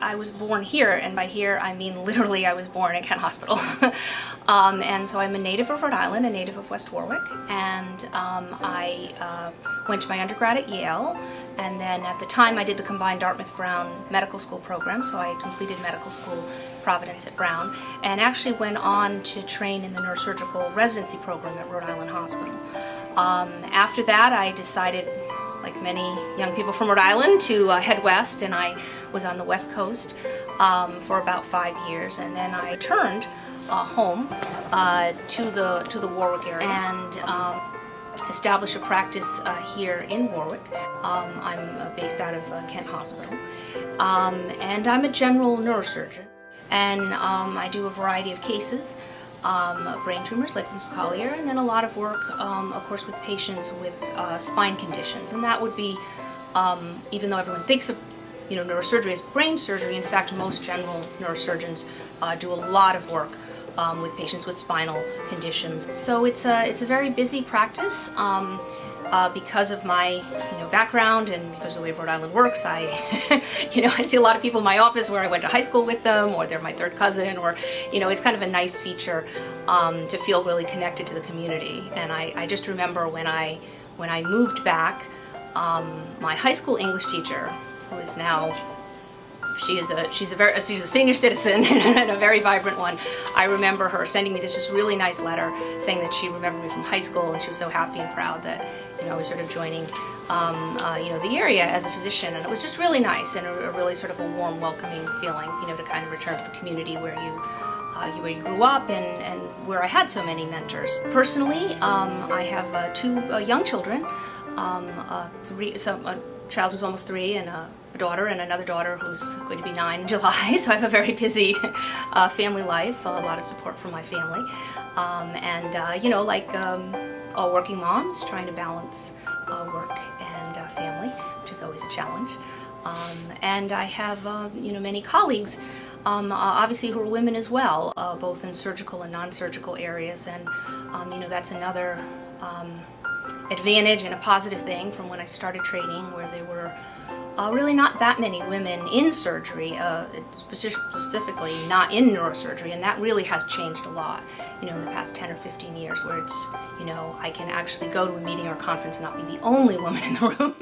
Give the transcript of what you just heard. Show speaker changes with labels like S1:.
S1: I was born here, and by here I mean literally I was born at Kent Hospital. um, and so I'm a native of Rhode Island, a native of West Warwick, and um, I uh, went to my undergrad at Yale, and then at the time I did the combined Dartmouth-Brown medical school program, so I completed medical school Providence at Brown, and actually went on to train in the neurosurgical residency program at Rhode Island Hospital. Um, after that I decided like many young people from Rhode Island, to uh, head west, and I was on the west coast um, for about five years, and then I turned uh, home uh, to the to the Warwick area and. Um, establish a practice uh, here in Warwick. Um, I'm uh, based out of uh, Kent Hospital, um, and I'm a general neurosurgeon, and um, I do a variety of cases um, brain tumors like Luce Collier, and then a lot of work, um, of course, with patients with uh, spine conditions. And that would be, um, even though everyone thinks of you know, neurosurgery as brain surgery, in fact, most general neurosurgeons uh, do a lot of work um, with patients with spinal conditions. So it's a, it's a very busy practice. Uh, because of my you know background and because of the way Rhode Island works, I you know I see a lot of people in my office where I went to high school with them, or they're my third cousin, or you know it's kind of a nice feature um, to feel really connected to the community. And I, I just remember when I when I moved back, um, my high school English teacher, who is now she is a she's a very she's a senior citizen and a very vibrant one. I remember her sending me this just really nice letter saying that she remembered me from high school and she was so happy and proud that you know I was sort of joining um, uh, you know the area as a physician and it was just really nice and a, a, really sort of a warm welcoming feeling you know to kind of return to the community where you. Uh, where you grew up and, and where I had so many mentors. Personally, um, I have uh, two uh, young children, um, uh, three, so child who's almost three and a a daughter and another daughter who's going to be nine in July, so I have a very busy uh, family life, a lot of support from my family. Um, and, uh, you know, like um, all working moms, trying to balance uh, work and uh, family, which is always a challenge. Um, and I have, uh, you know, many colleagues, um, uh, obviously who are women as well, both in surgical and non-surgical areas. And, um, you know, that's another um, advantage and a positive thing from when I started training where there were uh, really not that many women in surgery, uh, specifically not in neurosurgery, and that really has changed a lot, you know, in the past 10 or 15 years where it's, you know, I can actually go to a meeting or a conference and not be the only woman in the room.